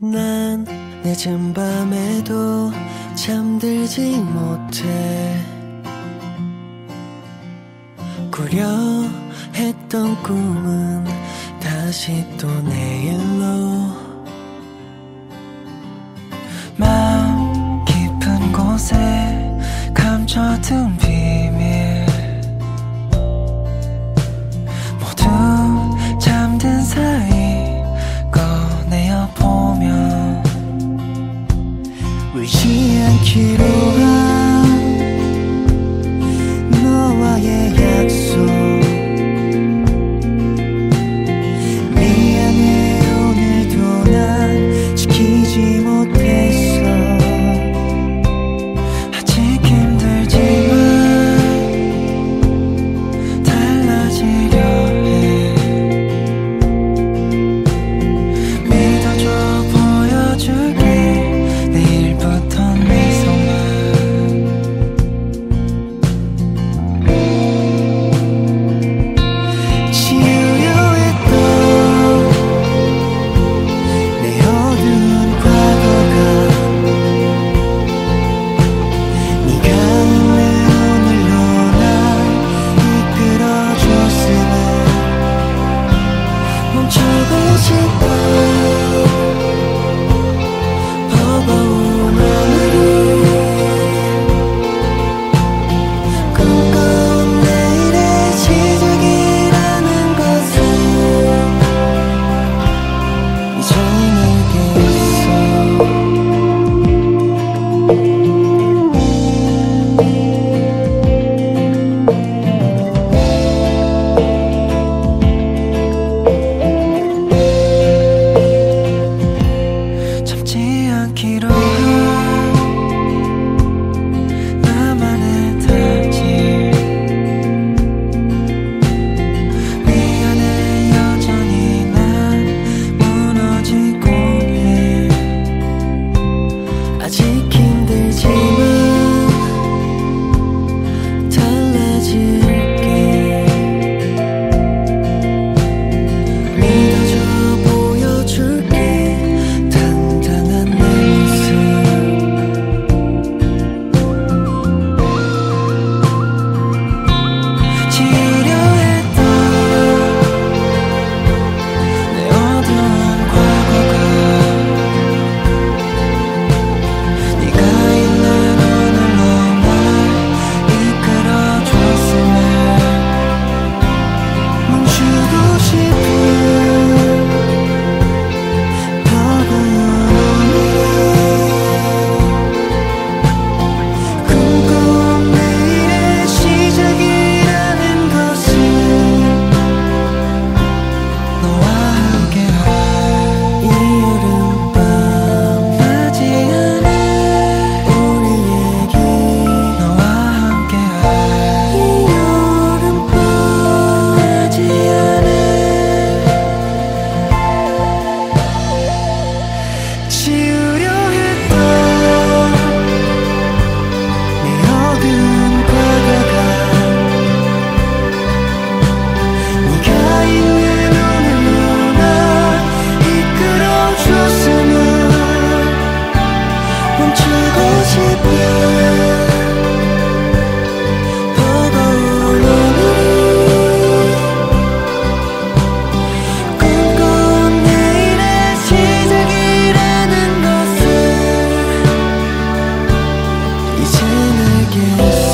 난 늦은 밤에도 잠들지 못해. 꾸려 했던 꿈은 다시 또 내일로 하얀 기로라 지우려 했던 내 어두운 과거가 네가 있는 오늘로 나 이끌어줬음을 멈추고 싶어. 이제 내게